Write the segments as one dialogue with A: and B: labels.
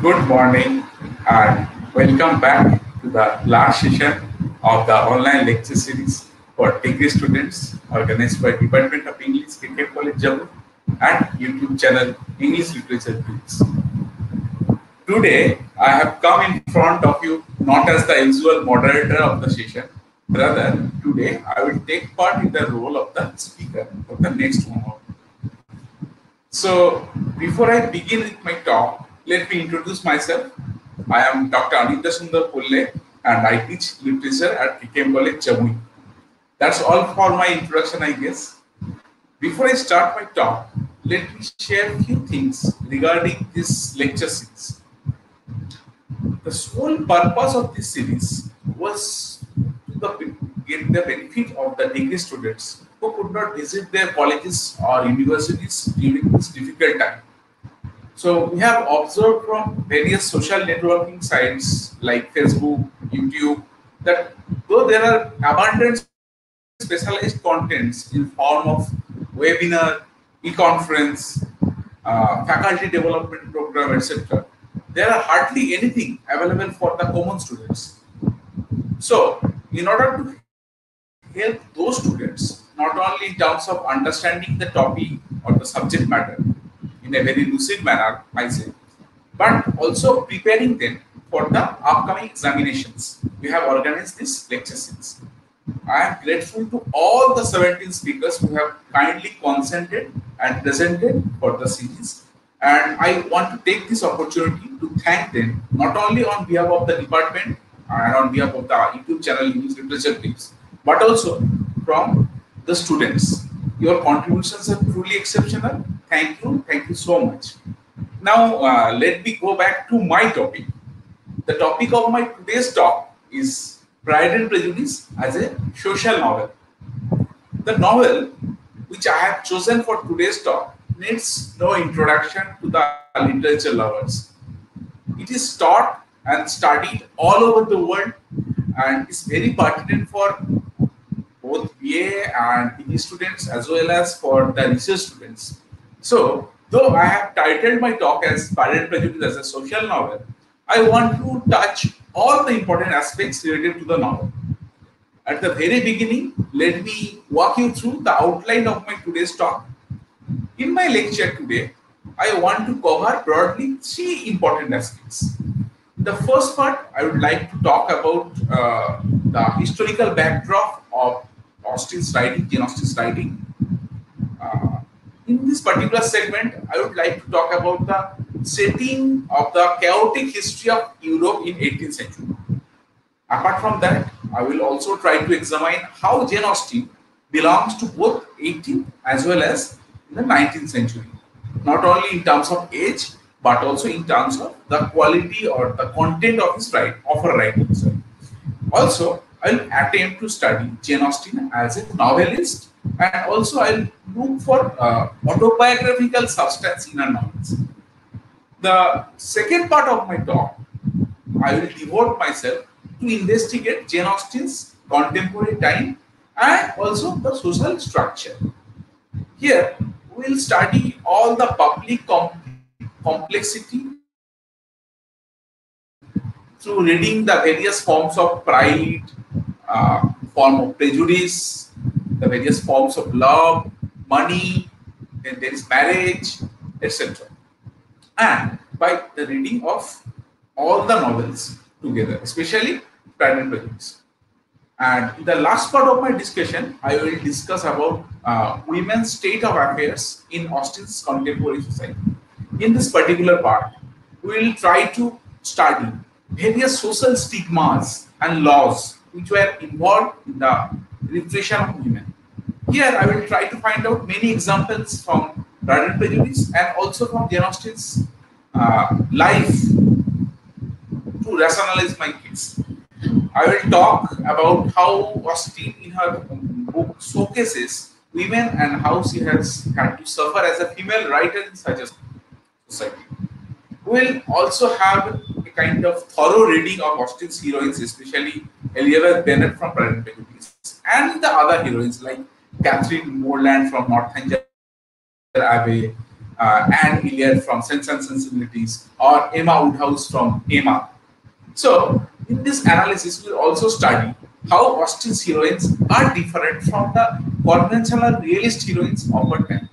A: Good morning and welcome back to the last session of the online lecture series for degree students organized by Department of English, KK College Jamui and YouTube channel English Literature Briefs. Today, I have come in front of you not as the usual moderator of the session, rather today I will take part in the role of the speaker for the next one hour. So, before I begin with my talk, let me introduce myself. I am Dr. Anindya Sundar Polley and I teach literature at KKM College, Jamui. That's all for my introduction, I guess. Before I start my talk, let me share a few things regarding this lecture series. The sole purpose of this series was to get the benefit of the degree students who could not visit their colleges or universities during this difficult time. So we have observed from various social networking sites like Facebook, YouTube, that though there are abundant specialized contents in form of webinar, e-conference, uh, faculty development program, etc., there are hardly anything available for the common students. So, in order to help those students, not only in terms of understanding the topic or the subject matter, in a very lucid manner, I say, but also preparing them for the upcoming examinations. We have organized this lecture series. I am grateful to all the 17 speakers who have kindly consented and presented for the series. And I want to take this opportunity to thank them not only on behalf of the department and on behalf of the YouTube channel English Literature Briefs, but also from the students. Your contributions are truly exceptional Thank you. Thank you so much. Now, uh, let me go back to my topic. The topic of my today's talk is Pride and Prejudice as a social novel. The novel which I have chosen for today's talk needs no introduction to the literature lovers. It is taught and studied all over the world and is very pertinent for both BA and PG students as well as for the research students. So, though I have titled my talk as Pride Prejudice as a social novel, I want to touch all the important aspects related to the novel. At the very beginning, let me walk you through the outline of my today's talk. In my lecture today, I want to cover broadly three important aspects. The first part, I would like to talk about uh, the historical backdrop of Austen's writing, Jane Austen's writing. In this particular segment, I would like to talk about the setting of the chaotic history of Europe in 18th century. Apart from that, I will also try to examine how Jane Austen belongs to both 18th as well as the 19th century. Not only in terms of age, but also in terms of the quality or the content of his writing, of her writing. Also, I'll attempt to study Jane Austen as a novelist and also I'll look for uh, autobiographical substance in her novels. The second part of my talk, I will devote myself to investigate Jane Austen's contemporary time and also the social structure. Here, we will study all the public com complexity through reading the various forms of pride, uh, form of prejudice, the various forms of love, money, then there is marriage, etc. And by the reading of all the novels together, especially Pride and Prejudice. And in the last part of my discussion, I will discuss about uh, women's state of affairs in Austen's contemporary society. In this particular part, we will try to study various social stigmas and laws which were involved in the repression of women. Here, I will try to find out many examples from Pride and Prejudice and also from Jane Austen's uh, life to rationalize my case. I will talk about how Austen in her book showcases women and how she has had to suffer as a female writer in such a society. We will also have a kind of thorough reading of Austen's heroines, especially Elizabeth Bennet from Pride and Prejudice, and the other heroines like Catherine Morland from Northanger Abbey, uh, Anne Elliot from Sense and Sensibilities, or Emma Woodhouse from Emma. So, in this analysis, we'll also study how Austen's heroines are different from the conventional realist heroines of her time.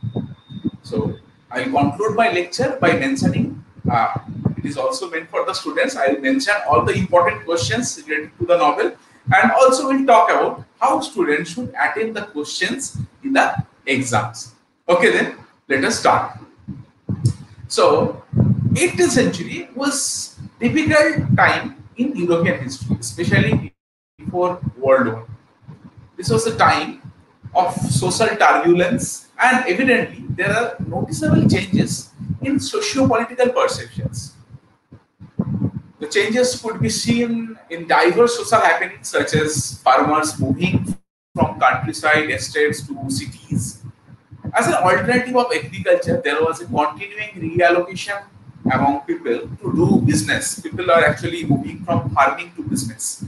A: So, I'll conclude my lecture by mentioning uh, it is also meant for the students. I'll mention all the important questions related to the novel and also we'll talk about how students should attend the questions in the exams. Okay, then let us start. So, 18th century was difficult time in European history, especially before World War. This was a time of social turbulence and evidently there are noticeable changes in socio-political perceptions. The changes could be seen in diverse social happenings such as farmers moving from countryside estates to cities. As an alternative of agriculture, there was a continuing reallocation among people to do business. People are actually moving from farming to business.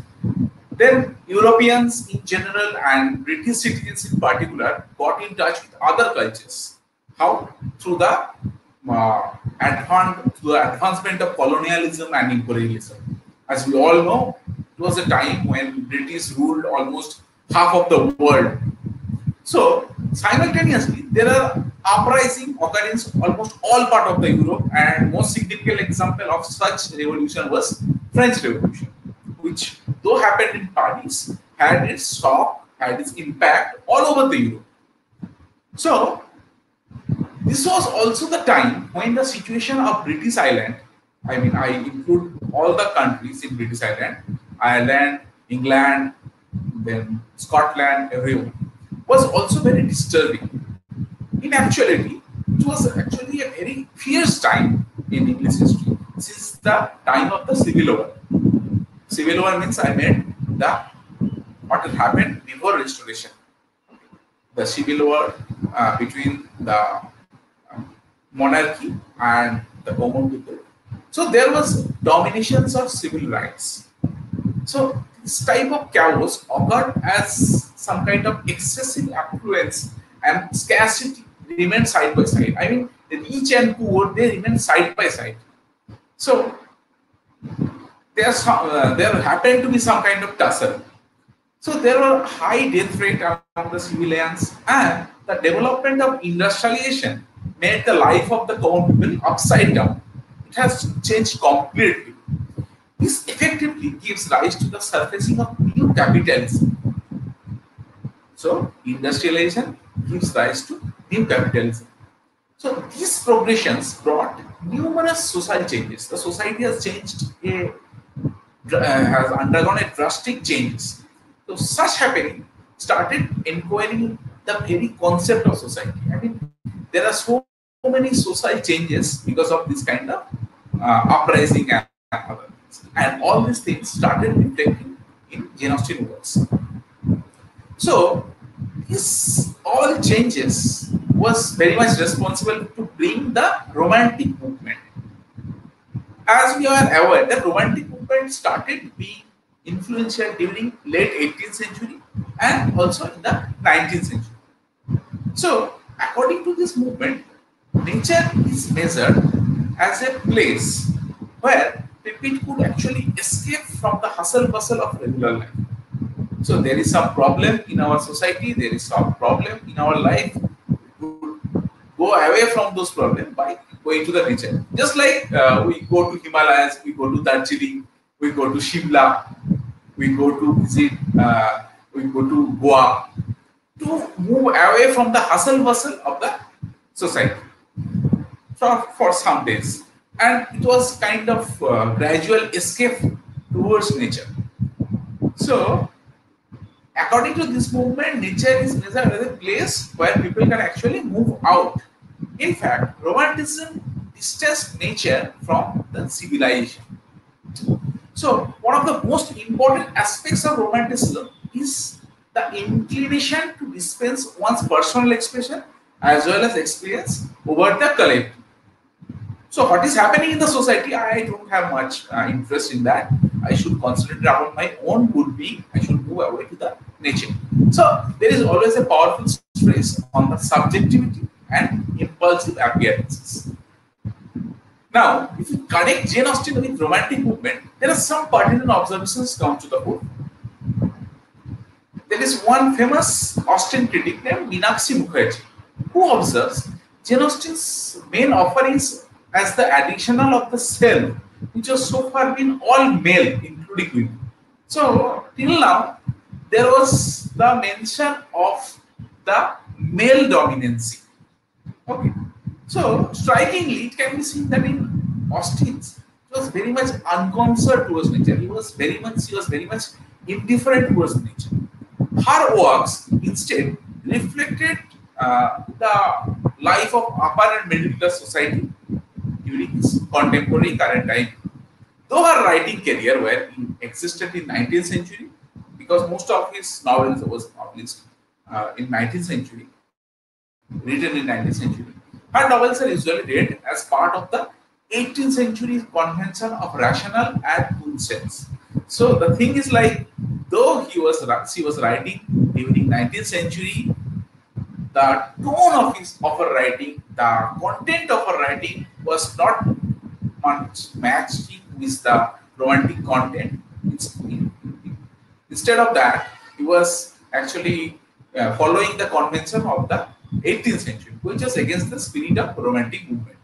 A: Then Europeans in general and British citizens in particular got in touch with other cultures. How? Through the uh, advan- through the advancement of colonialism and imperialism. As we all know, it was a time when British ruled almost half of the world. So simultaneously, there are uprising occurring almost all part of the Europe, and most significant example of such revolution was French Revolution, which though happened in Paris, had its shock, had its impact all over the Europe. So this was also the time when the situation of British Island, I mean, I include all the countries in British Island, Ireland, England, then Scotland, everyone, was also very disturbing. In actuality, it was actually a very fierce time in English history since the time of the Civil War. Civil War means I meant the what happened before Restoration. The Civil War uh, between the monarchy and the common people. So there was dominations of civil rights. So this type of chaos occurred as some kind of excessive affluence and scarcity remained side by side. I mean, the rich and poor they remain side by side. So there, uh, there happened to be some kind of tussle. So there were high death rate among the civilians and the development of industrialization made the life of the common people upside down. It has changed completely. This effectively gives rise to the surfacing of new capitalism. So, industrialization gives rise to new capitalism. So, these progressions brought numerous social changes. The society has changed, a, uh, has undergone a drastic changes. So, such happening started inquiring the very concept of society. I mean, there are so many social changes because of this kind of uh, uprising and. And all these things started reflecting in Jane Austen works. So this all changes was very much responsible to bring the romantic movement. As we are aware, the romantic movement started being influential during late 18th century and also in the 19th century. So according to this movement, nature is measured as a place where people could actually escape from the hustle bustle of regular life. So there is some problem in our society, there is some problem in our life. Go away from those problems by going to the nature. Just like uh, we go to Himalayas, we go to Darjeeling, we go to Shimla, we go to visit, uh, we go to Goa to move away from the hustle bustle of the society for, for some days. And it was kind of uh, gradual escape towards nature. So, according to this movement, nature is measured as a place where people can actually move out. In fact, Romanticism distanced nature from the civilization. So, one of the most important aspects of Romanticism is the inclination to dispense one's personal expression as well as experience over the collective. So what is happening in the society, I don't have much uh, interest in that. I should concentrate about my own good being. I should move away to the nature. So there is always a powerful stress on the subjectivity and impulsive appearances. Now, if you connect Jane Austen with romantic movement, there are some pertinent observations come to the fore. There is one famous Austen critic named Meenakshi Mukherjee who observes Jane Austen's main offerings as the additional of the self, which has so far been all male, including women. So, till now, there was the mention of the male dominancy. Okay. So, strikingly, it can be seen that in Austen's, it was very much unconcerned towards nature. He was very much, he was very much indifferent towards nature. Her works instead reflected uh, the life of upper and middle class society during his contemporary current time. Though her writing career were existed in 19th century, because most of his novels was published uh, in 19th century, written in 19th century. Her novels are usually read as part of the 18th century convention of rational and cool sense. So the thing is like, though he was she was writing during 19th century, the tone of his of her writing, the content of her writing was not much matched with the romantic content. Instead of that, he was actually uh, following the convention of the 18th century, which is against the spirit of romantic movement.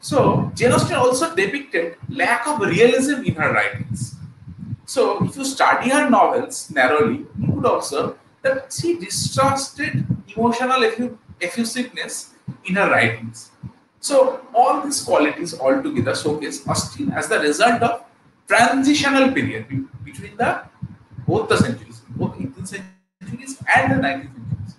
A: So, Jane Austen also depicted lack of realism in her writings. So, if you study her novels narrowly, you would observe that she distrusted emotional effusiveness in her writings. So, all these qualities altogether showcase Austen as the result of transitional period between the both the centuries, both 18th centuries and the 19th centuries.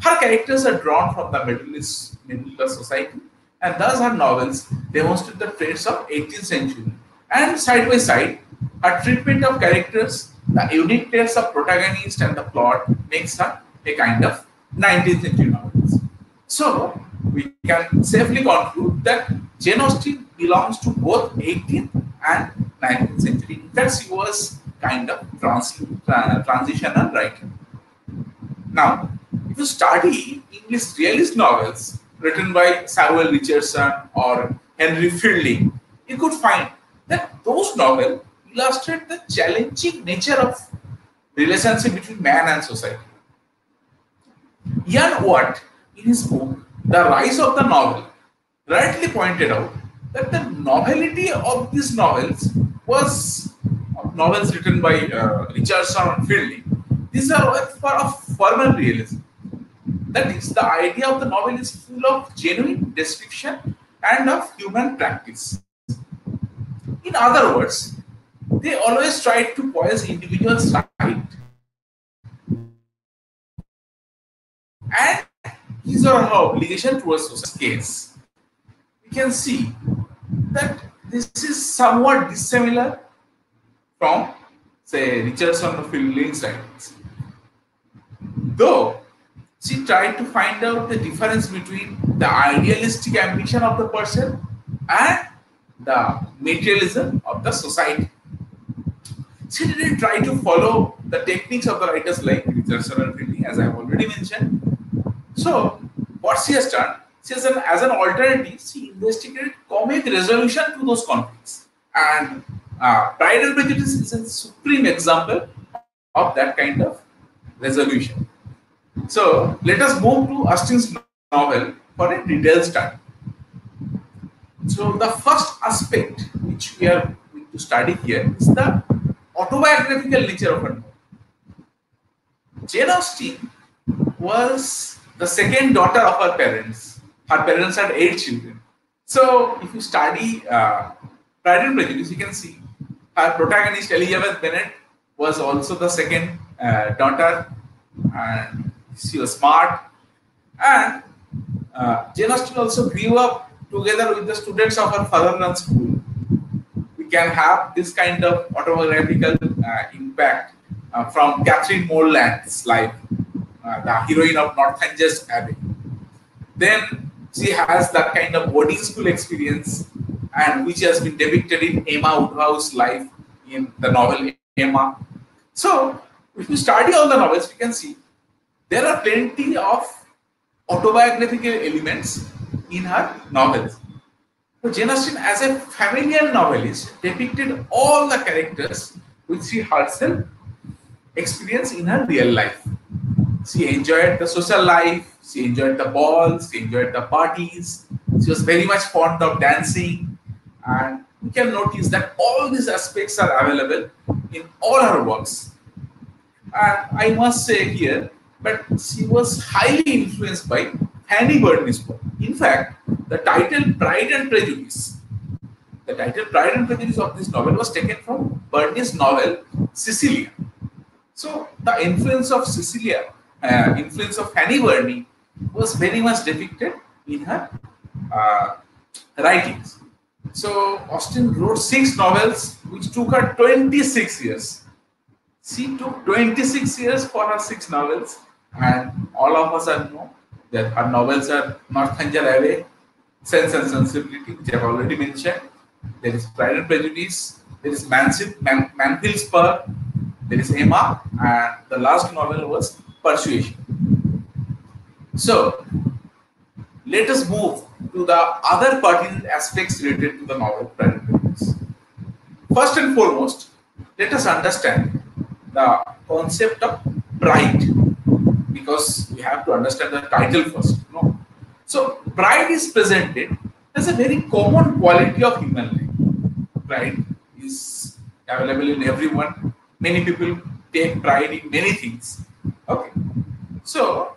A: Her characters are drawn from the middle class society, and thus her novels demonstrate the traits of 18th century. And side by side, her treatment of characters, the unique traits of protagonist and the plot makes her a kind of 19th century novels. So we can safely conclude that Jane Austen belongs to both 18th and 19th century. In fact, she was kind of trans, transitional writer. Now, if you study English realist novels written by Samuel Richardson or Henry Fielding, you could find that those novels illustrate the challenging nature of relationship between man and society. Ian Watt, in his book The Rise of the Novel, rightly pointed out that the novelty of these novels was novels written by uh, Richardson and Fielding. These are for a formal realism. That is, the idea of the novel is full of genuine description and of human practice. In other words, they always try to poise individuals right and his or her obligation towards society case. We can see that this is somewhat dissimilar from, say, Richardson or Fielding's writings. Though she tried to find out the difference between the idealistic ambition of the person and the materialism of the society. She didn't try to follow the techniques of the writers like Richardson and Fielding, as I have already mentioned. So, what she has done, she has an, as an alternative, she investigated comic resolution to those conflicts. And uh, Pride and Prejudice is a supreme example of that kind of resolution. So let us move to Austen's novel for a detailed study. So the first aspect which we are going to study here is the autobiographical nature of her novel. Jane Austen was the second daughter of her parents. Her parents had eight children. So if you study uh, Pride and Prejudice, you can see her protagonist Elizabeth Bennet was also the second uh, daughter, and she was smart. And uh, Austen also grew up together with the students of her father's school. We can have this kind of autobiographical uh, impact uh, from Catherine Morland's life, uh, the heroine of Northanger's Abbey. Then she has that kind of boarding school experience and which has been depicted in Emma Woodhouse's life in the novel Emma. So, if you study all the novels, you can see there are plenty of autobiographical elements in her novels. So Jane Austen, as a familiar novelist, depicted all the characters which she herself experienced in her real life. She enjoyed the social life, she enjoyed the balls, she enjoyed the parties, she was very much fond of dancing, and you can notice that all these aspects are available in all her works. And I must say here, but she was highly influenced by Fanny Burney's work. In fact, the title Pride and Prejudice, the title Pride and Prejudice of this novel was taken from Burney's novel Cecilia. So the influence of Cecilia, uh, influence of Fanny Burney was very much depicted in her uh, writings. So Austen wrote six novels, which took her 26 years. She took 26 years for her six novels, and all of us are know that her novels are Northanger Abbey, Sense and Sensibility, which I have already mentioned. There is Pride and Prejudice. There is Mansfield, Man, Spur. There is Emma, and the last novel was Persuasion. So, let us move to the other pertinent aspects related to the novel Pride and Prejudice. First and foremost, let us understand the concept of pride because we have to understand the title first. No? So, pride is presented as a very common quality of human life. Pride is available in everyone. Many people take pride in many things. Okay. So,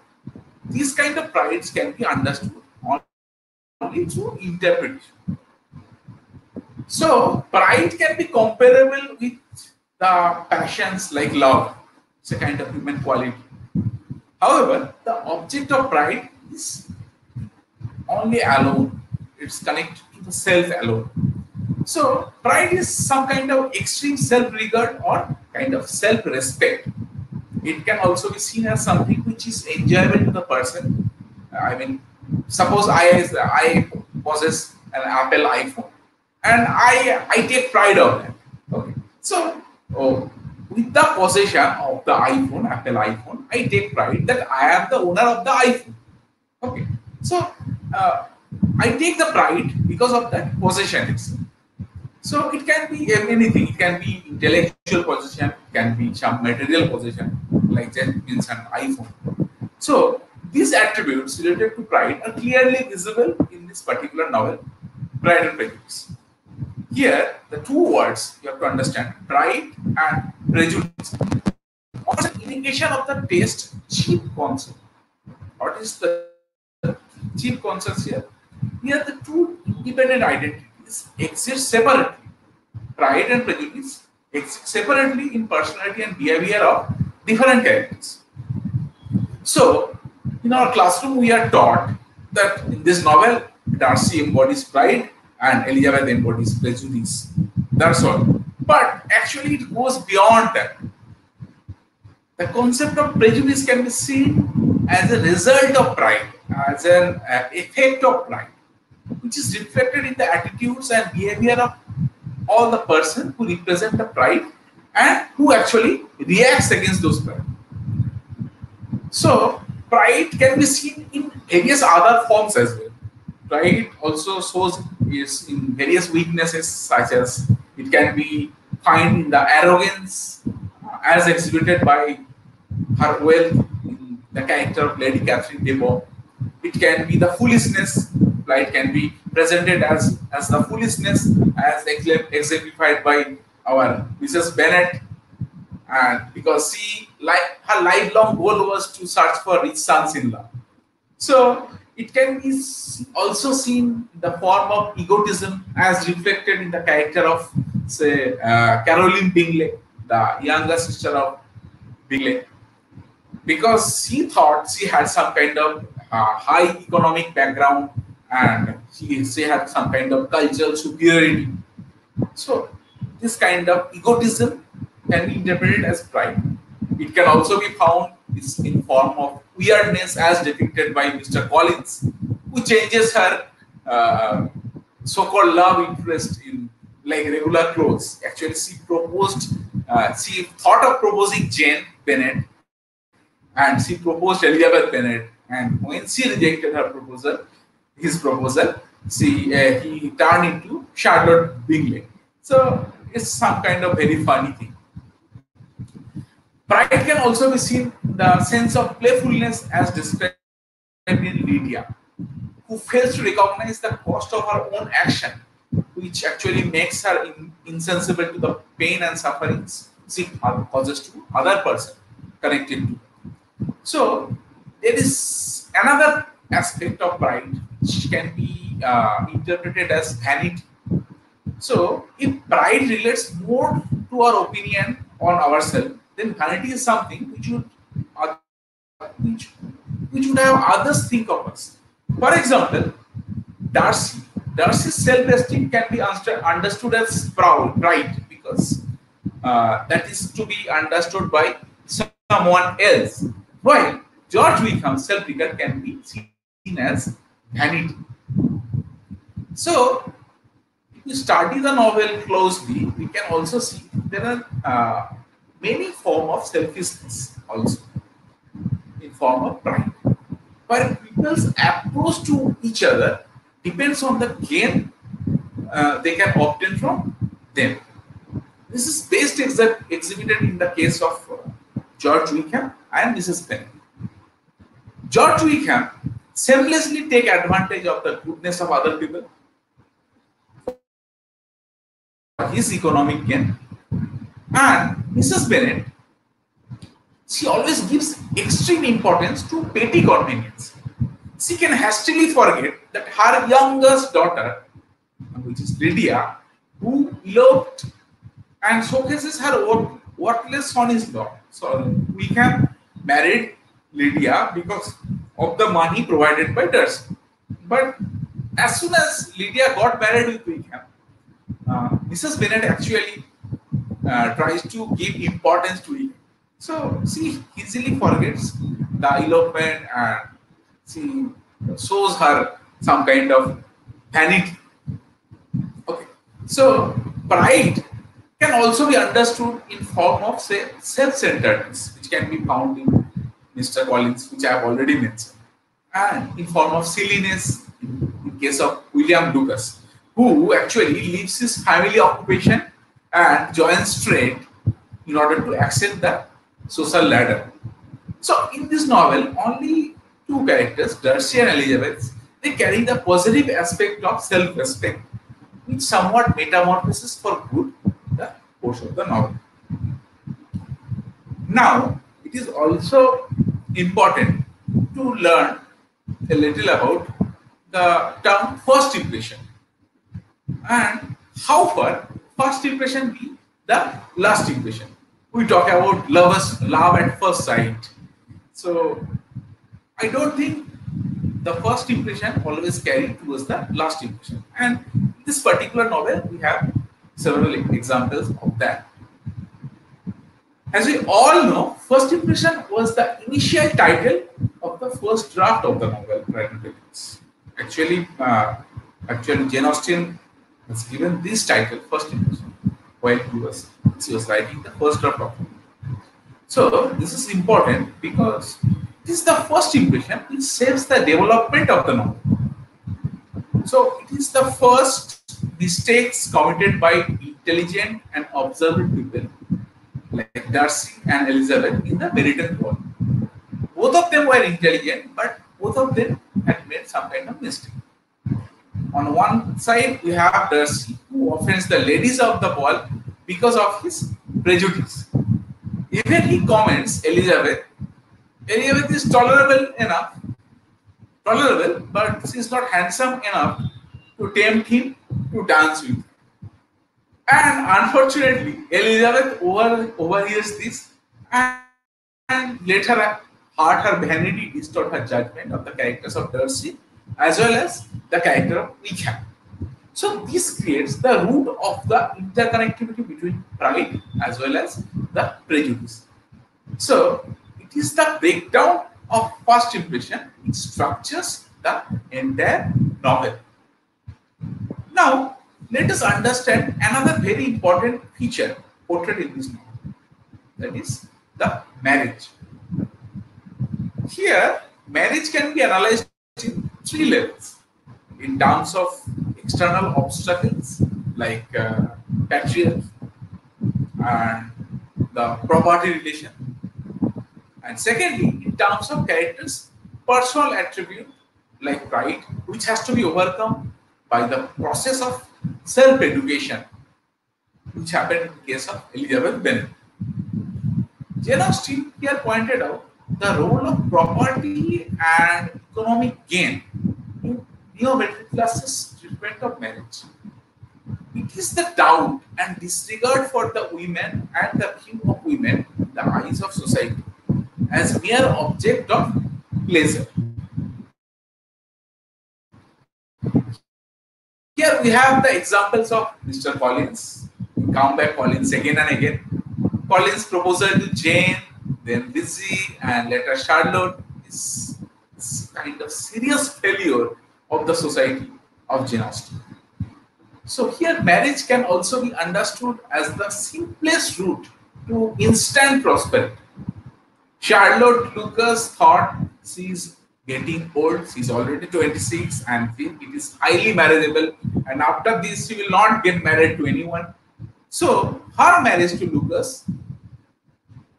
A: these kind of prides can be understood only through interpretation. So, pride can be comparable with the passions like love. It's a kind of human quality. However, the object of pride is only alone. It's connected to the self alone. So, pride is some kind of extreme self regard or kind of self respect. It can also be seen as something which is enjoyable to the person. I mean, suppose I, I possess an Apple iPhone and I, I take pride of that. Okay. So, oh, with the possession of the iPhone, Apple iPhone, I take pride that I am the owner of the iPhone. Okay. So, uh, I take the pride because of that possession. So it can be anything. It can be intellectual possession, it can be some material possession, like just means an iPhone. So these attributes related to pride are clearly visible in this particular novel, Pride and Prejudice. Here, the two words you have to understand, pride and prejudice, are indication of the taste cheap concept. What is the cheap concept here? Here, the two independent identities exist separately. Pride and prejudice exist separately in personality and behavior of different characters. So, in our classroom, we are taught that in this novel, Darcy embodies pride and Elizabeth embodies prejudice. That's all. But actually, it goes beyond that. The concept of prejudice can be seen as a result of pride, as an uh, effect of pride, which is reflected in the attitudes and behavior of all the person who represent the pride and who actually reacts against those pride. So, pride can be seen in various other forms as well. Pride also shows is in various weaknesses such as it can be found in the arrogance uh, as exhibited by her wealth in the character of Lady Catherine de Bourgh. It can be the foolishness, pride can be presented as, as the foolishness as exemplified by our Mrs. Bennet and because she like her lifelong goal was to search for rich sons-in-law. So it can be also seen in the form of egotism as reflected in the character of say uh, Caroline Bingley, the younger sister of Bingley, because she thought she had some kind of uh, high economic background and she, she had some kind of cultural superiority. So this kind of egotism can be interpreted as pride. It can also be found in form of weirdness as depicted by Mr. Collins, who changes her uh, so-called love interest in like regular clothes. Actually, she proposed, uh, she thought of proposing Jane Bennet, and she proposed Elizabeth Bennet, And when she rejected her proposal, his proposal, she uh, he turned into Charlotte Bingley. So it's some kind of very funny thing. Pride can also be seen the sense of playfulness as described in Lydia, who fails to recognize the cost of her own action, which actually makes her in, insensible to the pain and sufferings she causes to other person connected to. So there is another aspect of pride which can be uh, interpreted as vanity. So if pride relates more to our opinion on ourselves, then vanity is something which would which, which would have others think of us. For example, Darcy. Darcy's self-esteem can be understood as proud, pride, because uh, that is to be understood by someone else. While George Wickham's self-regard can be seen as vanity. So, if you study the novel closely, we can also see there are uh, many form of selfishness also in form of pride. But people's approach to each other depends on the gain uh, they can obtain from them. This is best exhibited in the case of uh, George Wickham and Mrs. Bennet. George Wickham selflessly take advantage of the goodness of other people for his economic gain and Mrs. Bennet, she always gives extreme importance to petty convenience. She can hastily forget that her youngest daughter, which is Lydia, who eloped and showcases her work, worthless son-in-law. So Wickham married Lydia because of the money provided by Darcy. But as soon as Lydia got married with Wickham, uh, Mrs. Bennet actually uh, tries to give importance to it. So she easily forgets the elopement and she shows her some kind of vanity. Okay, so pride can also be understood in form of self-centeredness, which can be found in Mr. Collins, which I have already mentioned, and in form of silliness in, in case of William Lucas, who actually leaves his family occupation and joins trade in order to ascend the social ladder. So in this novel, only two characters, Darcy and Elizabeth, they carry the positive aspect of self-respect, which somewhat metamorphoses for good the course of the novel. Now, it is also important to learn a little about the term first impression and how far first impression be the last impression. We talk about lovers, love at first sight. So I don't think the first impression always carry towards the last impression. And in this particular novel, we have several examples of that. As we all know, First Impression was the initial title of the first draft of the novel, Actually, uh, actually, Jane Austen has given this title, First Impression, while he was, she was writing the first draft of it. So, this is important because this is the first impression which saves the development of the novel. So, it is the first mistakes committed by intelligent and observant people like Darcy and Elizabeth in the Meryton Ball. Both of them were intelligent, but both of them had made some kind of mistake. On one side, we have Darcy, who offends the ladies of the ball because of his prejudice. Even he comments Elizabeth, Elizabeth is tolerable enough, tolerable, but she is not handsome enough to tempt him to dance with. And unfortunately, Elizabeth over, overhears this and, and later hurt her vanity distort her judgment of the characters of Darcy as well as the character of Wickham. So this creates the root of the interconnectivity between pride as well as the prejudice. So it is the breakdown of first impression which structures the entire novel. Now, let us understand another very important feature portrayed in this novel, that is the marriage. Here, marriage can be analyzed in three levels in terms of external obstacles like uh, patriarchy and the property relation. And secondly, in terms of characters, personal attribute like pride, which has to be overcome by the process of self-education, which happened in the case of Elizabeth Bennet. Jane Austen here pointed out the role of property and economic gain in neo-middle classes treatment of marriage. It is the doubt and disregard for the women and the view of women in the eyes of society as mere object of pleasure. Here we have the examples of Mr. Collins, come back Collins again and again. Collins' proposal to Jane, then Lizzie, and later Charlotte is kind of serious failure of the society of Jane So here marriage can also be understood as the simplest route to instant prosperity. Charlotte Lucas thought she's getting old. She's already 26 and it is highly marriageable. And after this, she will not get married to anyone. So her marriage to Lucas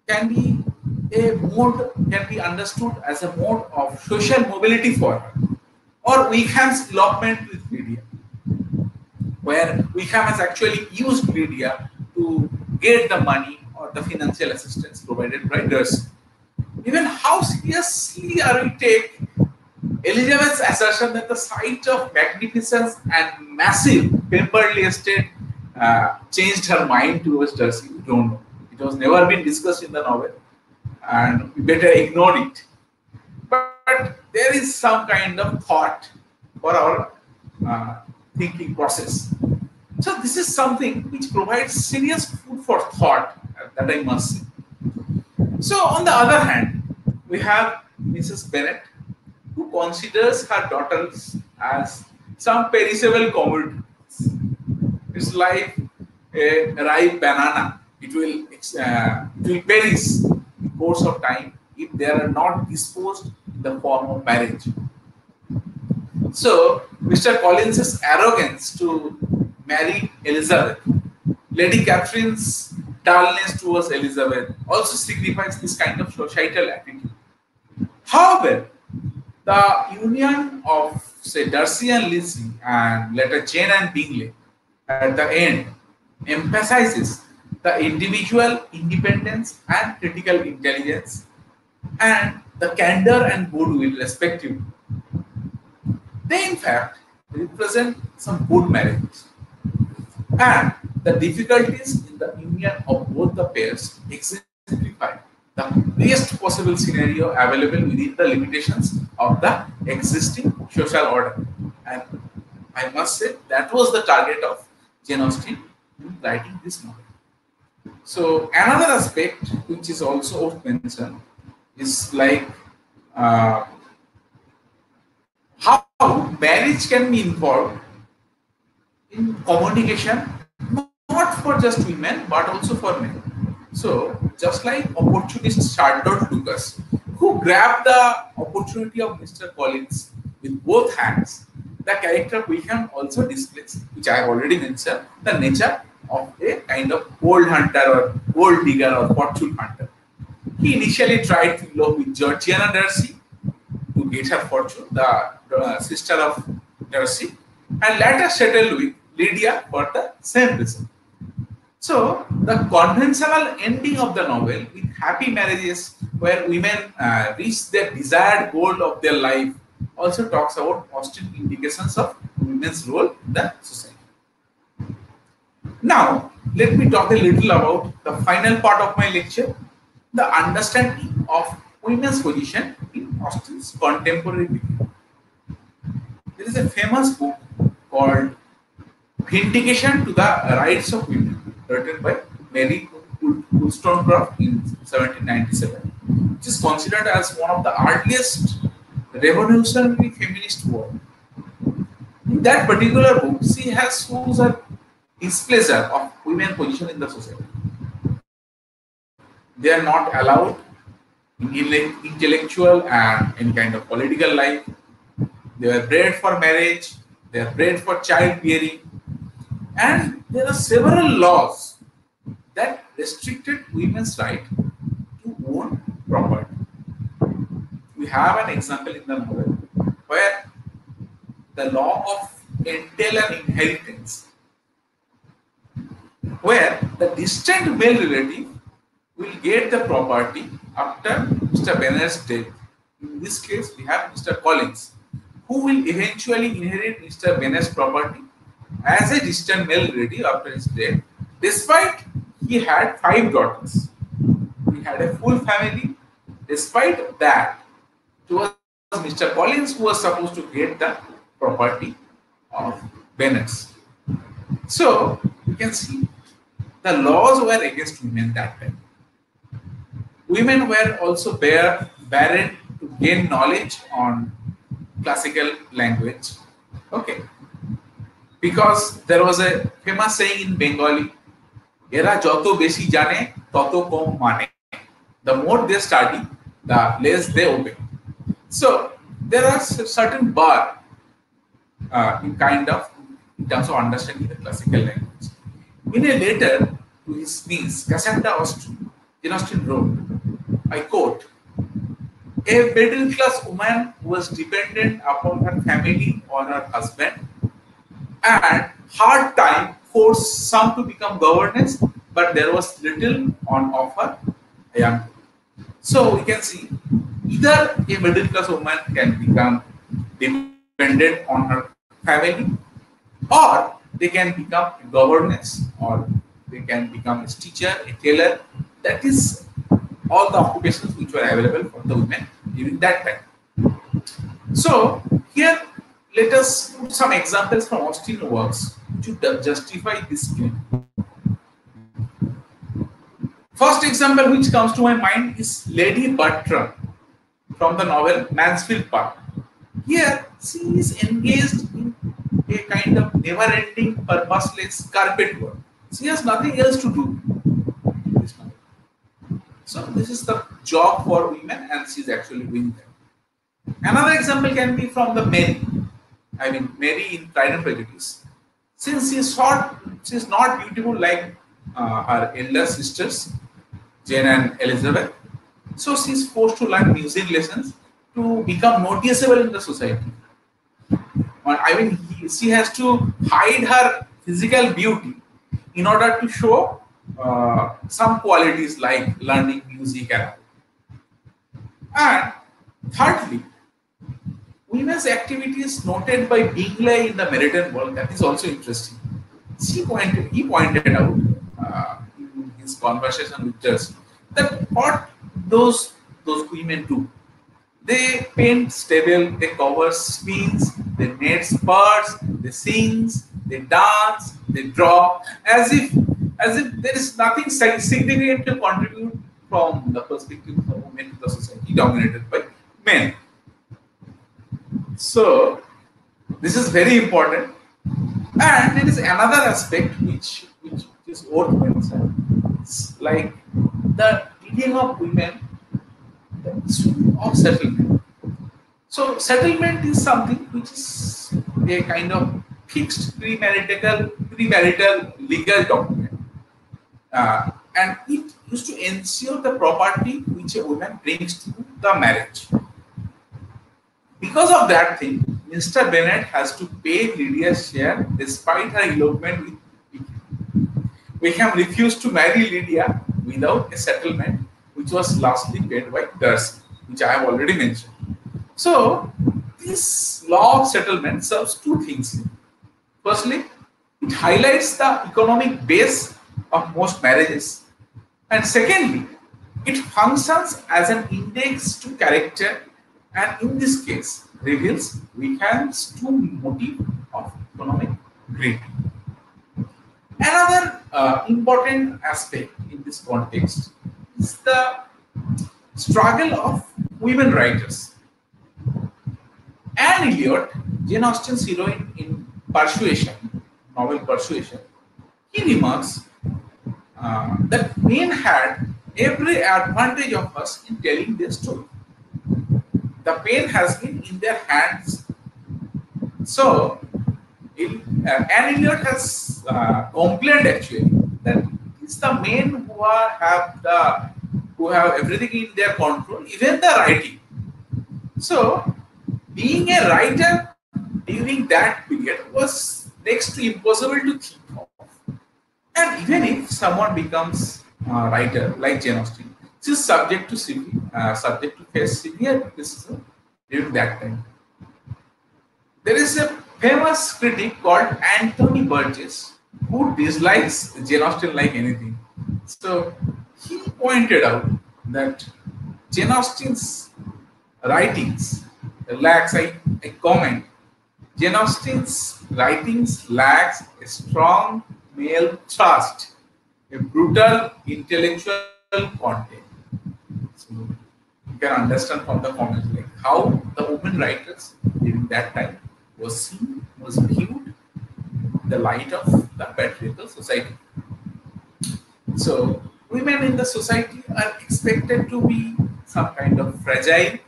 A: can be a mode, can be understood as a mode of social mobility for. Or Wickham's elopement with Lydia, where Wickham has actually used Lydia to get the money or the financial assistance provided by Darcy even how seriously are we take Elizabeth's assertion that the sight of magnificence and massive Pemberley estate uh, changed her mind towards Darcy? We don't know. It was never been discussed in the novel, and we better ignore it. But, but there is some kind of thought for our uh, thinking process. So this is something which provides serious food for thought that I must say. So on the other hand, we have Mrs. Bennet, who considers her daughters as some perishable commodities. It's like a ripe banana. It will, uh, it will perish course of time if they are not disposed in the form of marriage. So, Mr. Collins's arrogance to marry Elizabeth, Lady Catherine's dullness towards Elizabeth also signifies this kind of societal attitude. However, the union of say Darcy and Lizzie and later Jane and Bingley at the end emphasizes the individual independence and critical intelligence and the candor and goodwill respectively. They in fact represent some good marriages. And the difficulties in the union of both the pairs exemplify the best possible scenario available within the limitations of the existing social order. And I must say that was the target of Jane Austen in writing this novel. So another aspect which is also of mention is like uh, how marriage can be involved in communication not for just women but also for men. So just like opportunist Charlotte Lucas, who grabbed the opportunity of Mr. Collins with both hands, the character Wickham also displays, which I already mentioned, the nature of a kind of gold hunter or gold digger or fortune hunter. He initially tried to elope with Georgiana Darcy to get her fortune, the uh, sister of Darcy, and later settled with Lydia for the same reason. So the conventional ending of the novel with happy marriages where women uh, reach their desired goal of their life also talks about Austen indications of women's role in the society. Now, let me talk a little about the final part of my lecture, the understanding of women's position in Austen's contemporary period. There is a famous book called Vindication to the Rights of Women written by Mary Wollstonecraft in 1797, which is considered as one of the earliest revolutionary feminist work. In that particular book, she has shows a displeasure of women position in the society. They are not allowed in intellectual and any kind of political life. They are bred for marriage, they are bred for childbearing, and there are several laws that restricted women's right to own property. We have an example in the novel where the law of entail and inheritance, where the distant male relative will get the property after Mr. Bennet's death. In this case, we have Mr. Collins, who will eventually inherit Mr. Bennet's property as a distant male relative after his death, despite he had five daughters. He had a full family. Despite that, it was Mr. Collins who was supposed to get the property of Bennet's. So you can see the laws were against women that time. Women were also bare, barren to gain knowledge on classical language. Okay. Because there was a famous saying in Bengali, এরা যত বেশি জানে তত কম মানে the more they study the less they obey so there are certain bar uh, in kind of in terms of understanding the classical language in a letter to his niece cassandra austen jane austen wrote i quote a middle class woman who was dependent upon her family or her husband and hard time forced some to become governess, but there was little on offer young. So we can see either a middle class woman can become dependent on her family, or they can become a governess, or they can become a teacher, a tailor. That is all the occupations which were available for the women during that time. So here let us put some examples from Austen works to justify this claim. First example which comes to my mind is Lady Bertram from the novel Mansfield Park. Here, she is engaged a kind of never-ending, purposeless carpet work. She has nothing else to do. So this is the job for women, and she is actually doing that. Another example can be from the Mary. I mean, Mary in Pride and Prejudice. Since she is short, she is not beautiful like uh, her elder sisters, Jane and Elizabeth. So she is forced to learn music lessons to become noticeable in the society. I mean, he, she has to hide her physical beauty in order to show uh, some qualities like learning music and and thirdly, women's activities noted by Bingley in the Meryton world that is also interesting. She pointed, he pointed out uh, in his conversation with us that what those those women do. They paint stable, they cover spins, they knit spurs, they sing, they dance, they draw, as if as if there is nothing significant to contribute from the perspective of women to the society dominated by men. So this is very important. And there is another aspect which which is worth mentioning. It's like the dealing of women the issue of settlement. So settlement is something which is a kind of fixed premarital premarital legal document. Uh, and it used to ensure the property which a woman brings to the marriage. Because of that thing, Mr. Bennet has to pay Lydia's share despite her elopement with Wickham. Wickham refused to marry Lydia without a settlement, which was lastly paid by Darcy, which I have already mentioned. So, this law of settlement serves two things. Firstly, it highlights the economic base of most marriages. And secondly, it functions as an index to character and in this case reveals Wickham's true motive of economic greed. Another uh, important aspect in this context is the struggle of women writers. Anne Elliot, Jane Austen's heroine in Persuasion, novel Persuasion, he remarks uh, that men had every advantage of us in telling their story. The pen has been in their hands. So, in, uh, Anne Elliot has uh, complained actually that it's the men who have the who have everything in their control, even the writing. So, being a writer during that period was next to impossible to think of. And even if someone becomes a writer like Jane Austen, she is subject to severe, uh, subject to face severe criticism during that time. There is a famous critic called Anthony Burgess who dislikes Jane Austen like anything. So he pointed out that Jane Austen's writings lacks, I, I comment, Jane Austen's writings lacks a strong male thrust, a brutal intellectual content. So you can understand from the comments like how the women writers during that time was seen, was viewed the light of the patriarchal society. So women in the society are expected to be some kind of fragile.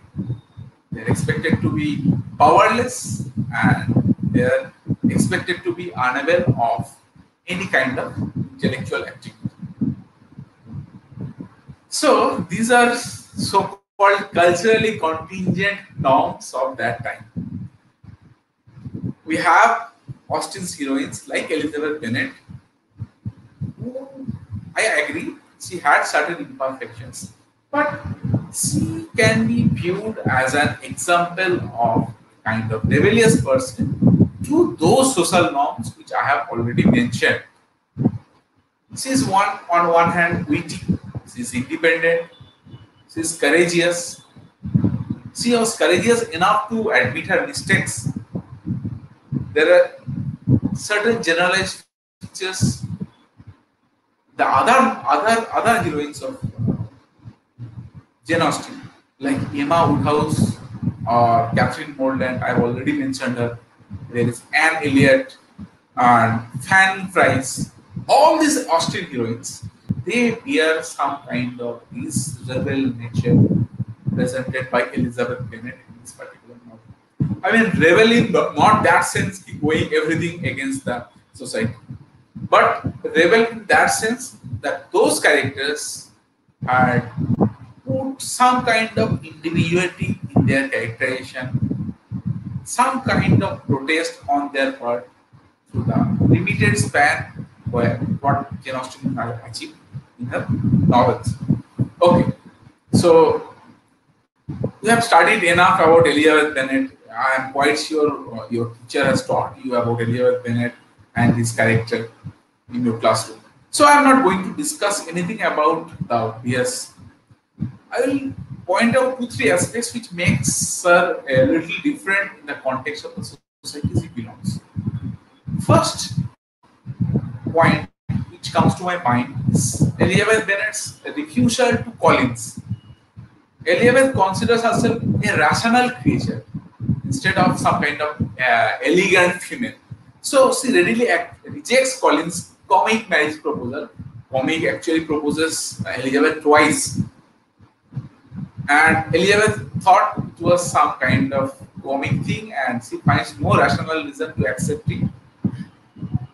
A: They're expected to be powerless and they're expected to be unaware of any kind of intellectual activity. So these are so-called culturally contingent norms of that time. We have Austen's heroines like Elizabeth Bennet, I agree she had certain imperfections, but she can be viewed as an example of kind of rebellious person to those social norms which I have already mentioned. She is one on one hand witty, she is independent, she is courageous. She was courageous enough to admit her mistakes. There are certain generalized features the other other other heroines of Jane Austen, like Emma Woodhouse or Catherine Morland, I've already mentioned her. There is Anne Elliot and Fanny Price. All these Austen heroines, they bear some kind of this rebel nature presented by Elizabeth Bennet in this particular novel. I mean, rebelling, not that sense, going everything against the society but rebel in that sense that those characters had put some kind of individuality in their characterization, some kind of protest on their part through the limited span where what Jane Austen had achieved in her novels. Okay, so we have studied enough about Elizabeth Bennet. I am quite sure uh, your teacher has taught you about Elizabeth Bennet and his character in your classroom. So I'm not going to discuss anything about the obvious. I will point out two, three aspects which makes her a little different in the context of the society she belongs. First point which comes to my mind is Elizabeth Bennet's refusal to Collins. Elizabeth considers herself a rational creature instead of some kind of uh, elegant female. So she readily rejects Collins' comic marriage proposal. Comic actually proposes Elizabeth twice. And Elizabeth thought it was some kind of comic thing and she finds no rational reason to accept it.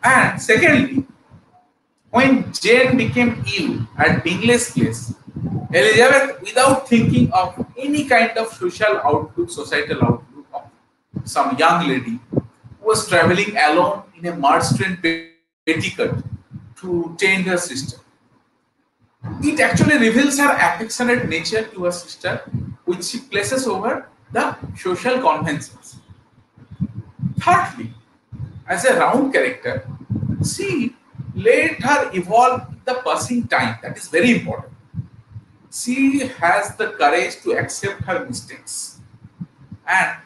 A: And secondly, when Jane became ill at Bingley's place, Elizabeth, without thinking of any kind of social outlook, societal outlook of some young lady who was traveling alone in a Marston petticoat to tend her sister. It actually reveals her affectionate nature to her sister, which she places over the social conventions. Thirdly, as a round character, she let her evolve the passing time. That is very important. She has the courage to accept her mistakes. And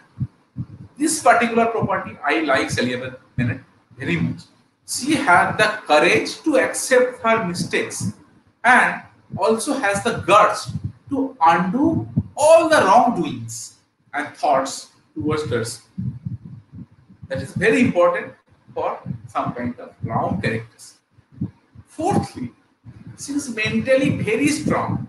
A: this particular property I like Elizabeth Bennet very much she had the courage to accept her mistakes and also has the guts to undo all the wrongdoings and thoughts towards others. That is very important for some kind of wrong characters. Fourthly, she is mentally very strong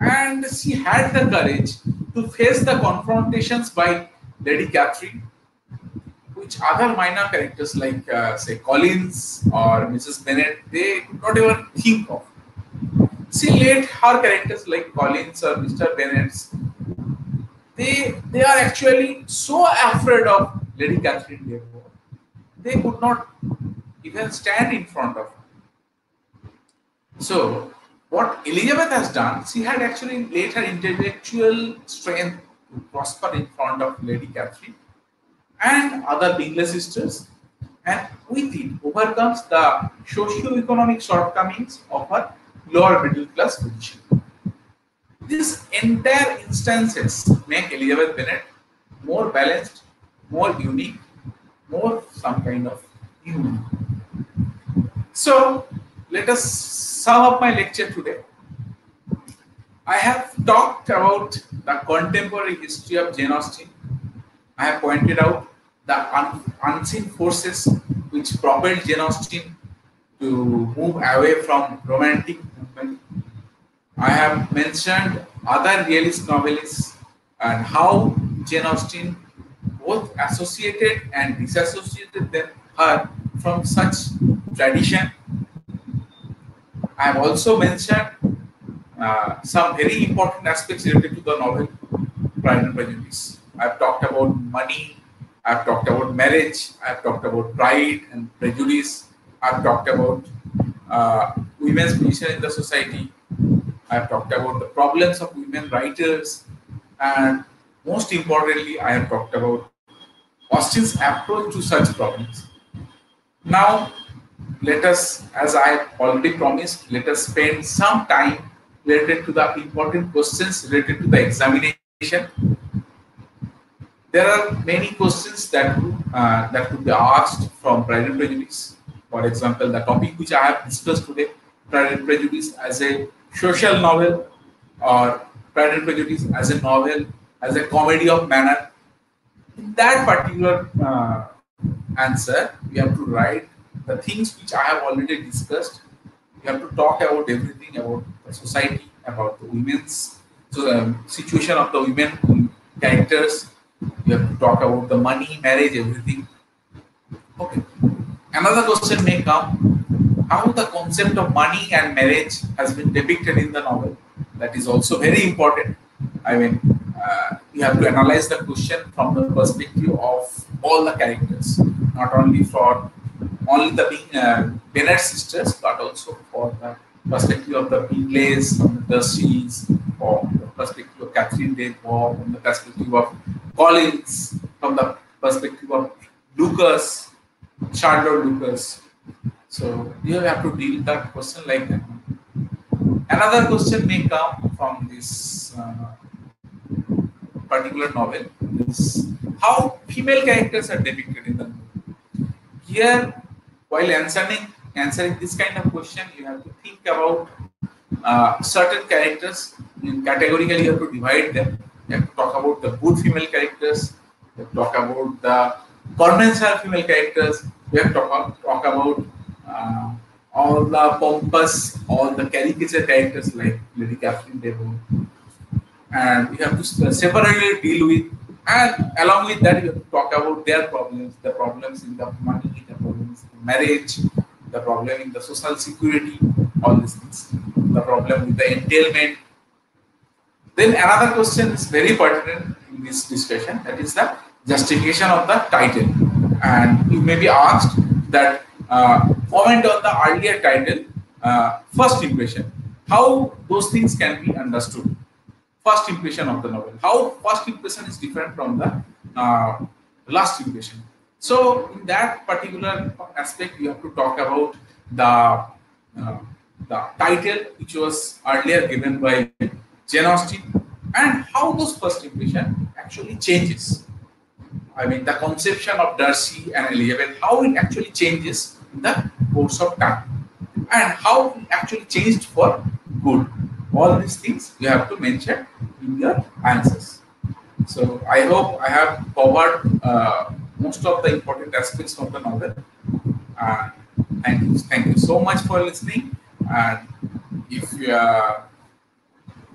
A: and she had the courage to face the confrontations by Lady Catherine, which other minor characters like, uh, say, Collins or Mrs. Bennet, they could not even think of. She let her characters like Collins or Mr. Bennet, they, they are actually so afraid of Lady Catherine de Bourgh, they could not even stand in front of her. So, what Elizabeth has done, she had actually laid her intellectual strength to prosper in front of Lady Catherine and other Bingley sisters, and with it overcomes the socio-economic shortcomings of her lower middle class position. These entire instances make Elizabeth Bennet more balanced, more unique, more some kind of human. So let us sum up my lecture today. I have talked about the contemporary history of Jane Austen. I have pointed out the un unseen forces which propelled Jane Austen to move away from romantic movement. I have mentioned other realist novelists and how Jane Austen both associated and disassociated them, her from such tradition. I have also mentioned uh, some very important aspects related to the novel Pride and Prejudice. I have talked about money, I have talked about marriage, I have talked about pride and prejudice, I have talked about uh, women's position in the society, I have talked about the problems of women writers, and most importantly, I have talked about Austen's approach to such problems. Now, let us, as I have already promised, let us spend some time related to the important questions related to the examination. There are many questions that uh, that could be asked from Pride and Prejudice. For example, the topic which I have discussed today, Pride and Prejudice as a social novel, or Pride and Prejudice as a novel, as a comedy of manner. In that particular uh, answer, we have to write the things which I have already discussed. We have to talk about everything about the society, about the women's so the situation of the women characters. We have to talk about the money, marriage, everything. Okay. Another question may come: How the concept of money and marriage has been depicted in the novel? That is also very important. I mean, uh, you have to analyze the question from the perspective of all the characters, not only for only the uh, Bennet sisters, but also for the perspective of the Bingleys, from the Darcys, from the perspective of Catherine de Bourgh, from the perspective of Collins, from the perspective of Lucas, Charlotte Lucas. So you have to deal with that question like that. Another question may come from this uh, particular novel is how female characters are depicted in the novel. Here, while answering answering this kind of question, you have to think about uh, certain characters. In categorically, you have to divide them. You have to talk about the good female characters. You have to talk about the conventional female characters. We have to talk, about uh, all the pompous, all the caricature characters like Lady Catherine de Bourgh. And we have to separately deal with, and along with that, we have to talk about their problems, the problems in the money, the problems in marriage, the problem in the social security, all these things, the problem with the entailment. Then another question is very pertinent in this discussion, that is the justification of the title. And you may be asked that uh, comment on the earlier title, uh, first impression, how those things can be understood. First impression of the novel, how first impression is different from the uh, last impression. So in that particular aspect, we have to talk about the uh, the title which was earlier given by Jane Austen and how those first impression actually changes. I mean the conception of Darcy and Elizabeth, how it actually changes in the course of time and how it actually changed for good. All these things you have to mention in your answers. So I hope I have covered uh, most of the important aspects of the novel. Uh, thank you. Thank you so much for listening. And if uh,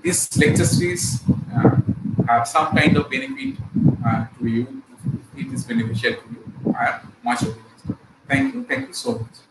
A: this lecture series uh, have some kind of benefit uh, to you, it is beneficial to you, much obliged. Thank you. Thank you so much.